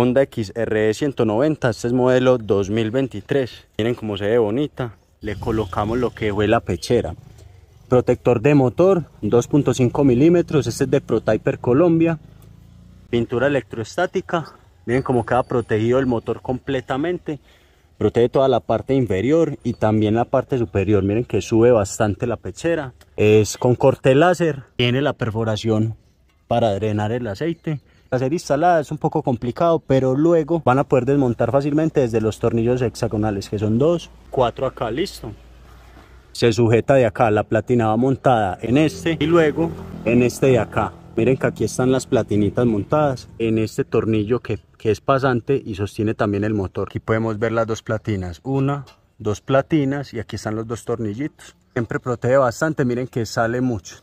Honda XR 190, este es modelo 2023. Miren cómo se ve bonita. Le colocamos lo que fue la pechera. Protector de motor, 2.5 milímetros, este es de ProTyper Colombia. Pintura electrostática, miren cómo queda protegido el motor completamente. Protege toda la parte inferior y también la parte superior. Miren que sube bastante la pechera. Es con corte láser, tiene la perforación para drenar el aceite hacer instalada es un poco complicado, pero luego van a poder desmontar fácilmente desde los tornillos hexagonales, que son dos, cuatro acá, listo. Se sujeta de acá, la platina va montada en este y luego en este de acá. Miren que aquí están las platinitas montadas en este tornillo que, que es pasante y sostiene también el motor. Aquí podemos ver las dos platinas, una, dos platinas y aquí están los dos tornillitos. Siempre protege bastante, miren que sale mucho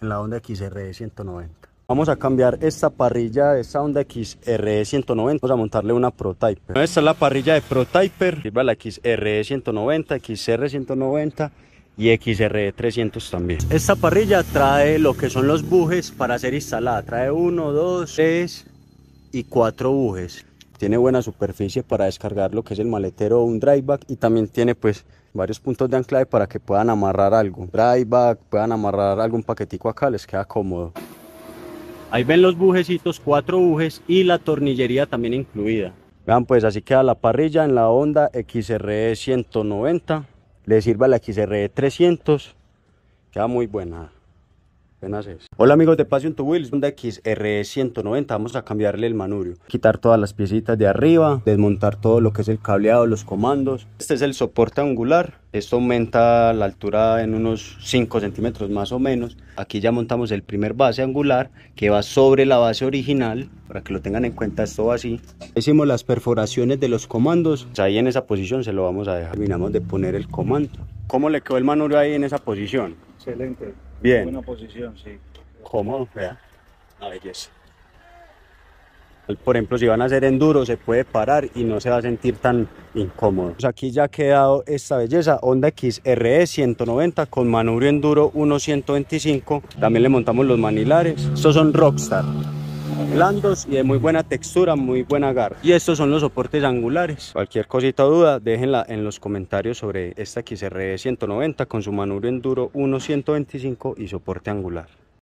en la Honda XR 190. Vamos a cambiar esta parrilla de esta Honda XR 190. Vamos a montarle una ProTyper. Esta es la parrilla de ProTyper. Sirva la XR 190, XR 190 y XR 300 también. Esta parrilla trae lo que son los bujes para ser instalada. Trae uno, dos, tres y cuatro bujes. Tiene buena superficie para descargar lo que es el maletero o un dryback y también tiene pues varios puntos de anclaje para que puedan amarrar algo. Dryback, puedan amarrar algún paquetico acá, les queda cómodo. Ahí ven los bujecitos, cuatro bujes y la tornillería también incluida. Vean pues así queda la parrilla en la Honda XR 190. Le sirve la XR 300. Queda muy buena. Hola amigos de Passion to Wheels, Honda XR 190, vamos a cambiarle el manubrio, quitar todas las piecitas de arriba, desmontar todo lo que es el cableado, los comandos. Este es el soporte angular, esto aumenta la altura en unos 5 centímetros más o menos. Aquí ya montamos el primer base angular que va sobre la base original, para que lo tengan en cuenta esto va así. Hicimos las perforaciones de los comandos, ahí en esa posición se lo vamos a dejar. Terminamos de poner el comando. ¿Cómo le quedó el manubrio ahí en esa posición? Excelente. Bien. Buena posición, sí. Cómodo, vea. Una belleza. Por ejemplo, si van a hacer enduro, se puede parar y no se va a sentir tan incómodo. Pues aquí ya ha quedado esta belleza, Honda XRE 190 con manubrio enduro 1.125. También le montamos los manilares. Estos son Rockstar blandos y de muy buena textura, muy buen agarre. Y estos son los soportes angulares. Cualquier cosita o duda, déjenla en los comentarios sobre esta XR 190 con su manubrio enduro 1.125 y soporte angular.